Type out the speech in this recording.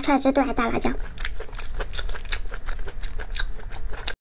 出来之后，还大辣椒。